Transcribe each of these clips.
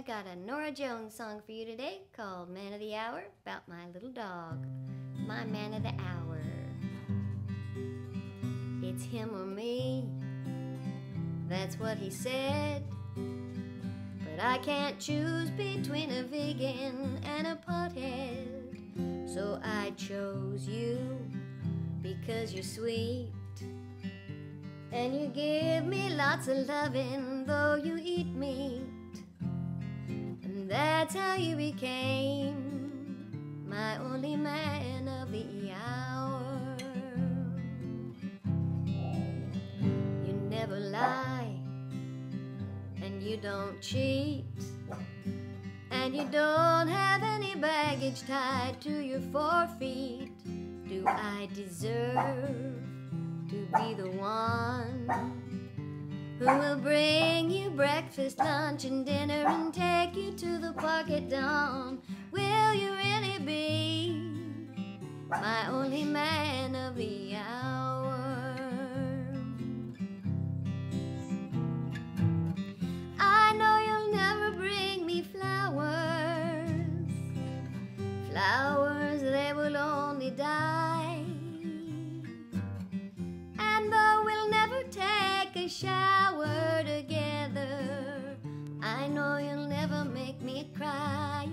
I got a Norah Jones song for you today called Man of the Hour about my little dog, my man of the hour. It's him or me, that's what he said. But I can't choose between a vegan and a pothead. So I chose you because you're sweet. And you give me lots of loving, though you eat meat. That's how you became my only man of the hour. You never lie, and you don't cheat. And you don't have any baggage tied to your forefeet. Do I deserve to be the one who will bring you breakfast, lunch, and dinner and take you to park dawn? Will you really be my only man of the hour? I know you'll never bring me flowers. Flowers, they will only die. And though we'll never take a shower together, I know you'll never make me cry.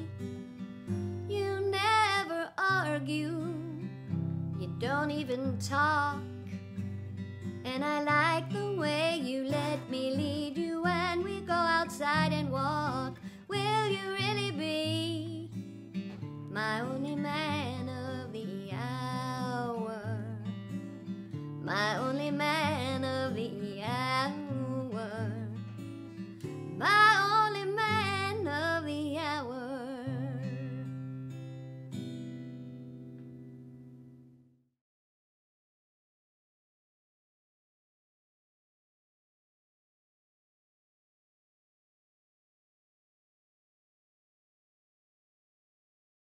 You never argue, you don't even talk. And I like the way you let me lead you when we go outside and walk. Will you really be my only man of the hour? My only man.